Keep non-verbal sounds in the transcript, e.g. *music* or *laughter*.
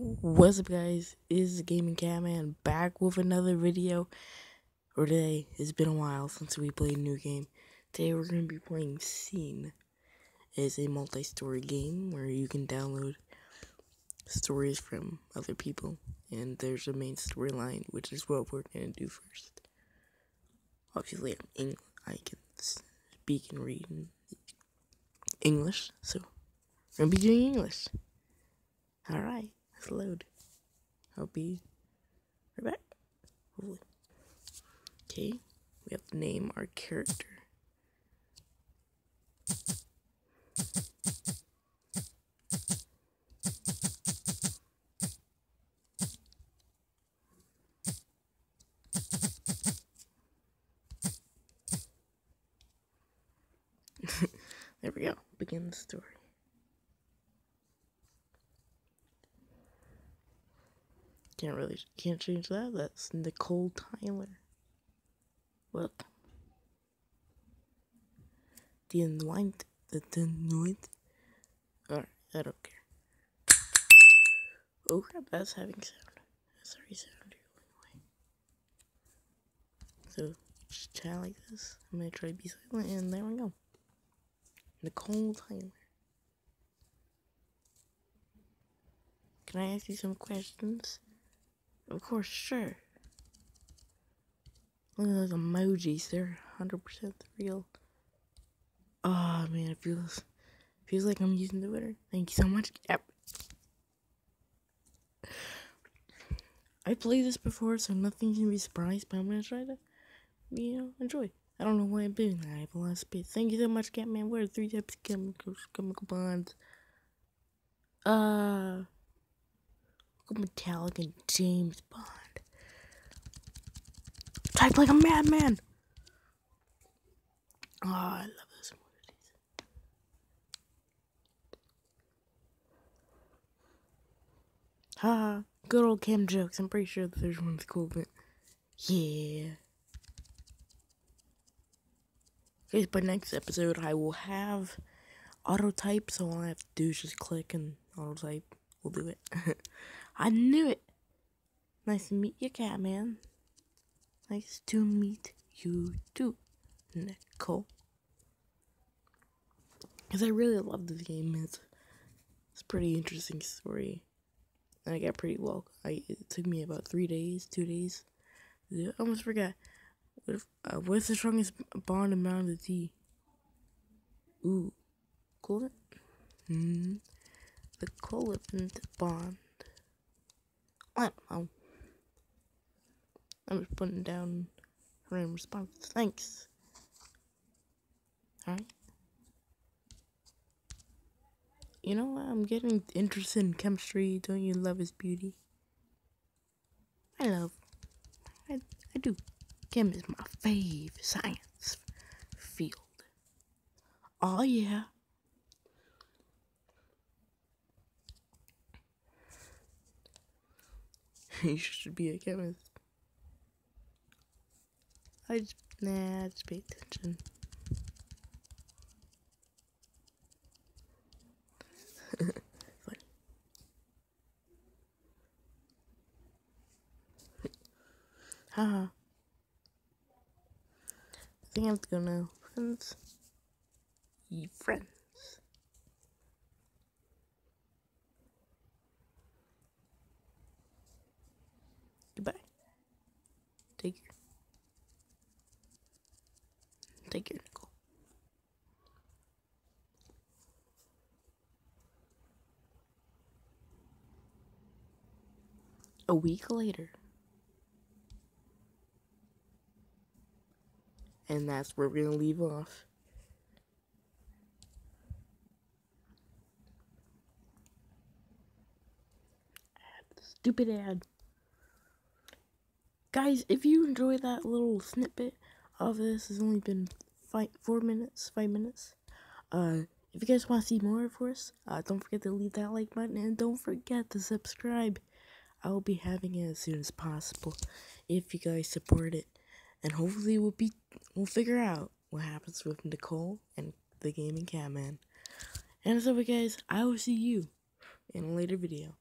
What's up guys, is Gaming Catman back with another video for today. It's been a while since we played a new game. Today we're going to be playing Seen. It's a multi-story game where you can download stories from other people. And there's a main storyline, which is what we're going to do first. Obviously I'm Eng I can speak and read English, so we're going to be doing English. Alright. Load. I'll be right back. Hopefully. Okay, we have to name our character. *laughs* there we go. Begin the story. Can't really can't change that. That's Nicole Tyler. Welcome. The anoint the anoint. Alright, I don't care. Oh crap, that's having sound. Sorry sound anyway. So just chat like this. I'm gonna try to be silent and there we go. Nicole Tyler. Can I ask you some questions? Of course, sure. Look at those emojis. They're 100% real. Oh, man, it feels feels like I'm using the Twitter. Thank you so much. Yep. I played this before, so nothing can be surprised, but I'm gonna try to, you know, enjoy. I don't know why I'm doing that. I have a lot of space. Thank you so much, Catman. What are three types of chemicals, chemical bonds? Uh metallic and James Bond. Type like a madman. Oh, I love those emojis. Ha, good old cam jokes. I'm pretty sure the third one's cool, but yeah. Okay, by next episode, I will have auto type, so all I have to do is just click and auto type. We'll do it. *laughs* I knew it. Nice to meet you, Catman. Nice to meet you too, Nicole. Because I really love this game. It's, it's a pretty interesting story. And I got pretty well. I, it took me about three days, two days. I almost forgot. What if, uh, what's the strongest bond amount of tea? Ooh, cool. Hmm. The covalent bond. I don't know. I'm just putting down random response. Thanks. Alright. You know what? I'm getting interested in chemistry. Don't you love his beauty? I love. I, I do. Chem is my fave science field. Oh yeah. *laughs* you should be a chemist. I just, nah, just pay attention. Funny. *laughs* Haha. I think I have to go now. Friends. Ye friends. Take care. Take care, Nicole. A week later. And that's where we're going to leave off. Stupid ad guys, if you enjoyed that little snippet of this, it's only been five, four minutes, five minutes. Uh, if you guys want to see more, of course, uh, don't forget to leave that like button and don't forget to subscribe. I will be having it as soon as possible if you guys support it, and hopefully we'll be we'll figure out what happens with Nicole and the gaming catman. And always, guys, I will see you in a later video.